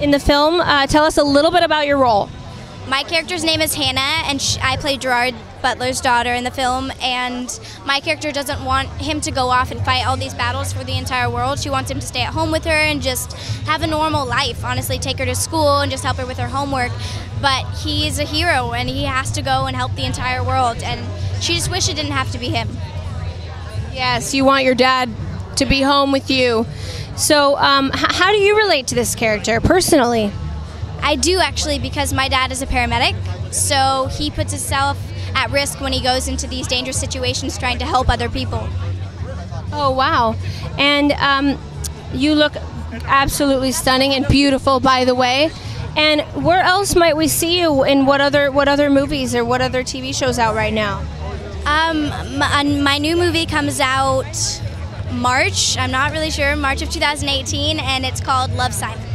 in the film. Uh, tell us a little bit about your role. My character's name is Hannah, and sh- I play Gerard Butler's daughter in the film. And my character doesn't want him to go off and fight all these battles for the entire world. She wants him to stay at home with her and just have a normal life. Honestly, take her to school and just help her with her homework. But he is a hero, and he has to go and help the entire world. And she just wished it didn't have to be him. Yes, you want your dad to be home with you. So, um, h- how do you relate to this character personally? I do actually because my dad is a paramedic, so he puts himself at risk when he goes into these dangerous situations trying to help other people. Oh, wow. And um, you look absolutely stunning and beautiful, by the way. And where else might we see you? In what other what other movies or what other TV shows out right now? Um, my, my new movie comes out March. I'm not really sure, March of 2018, and it's called Love Simon.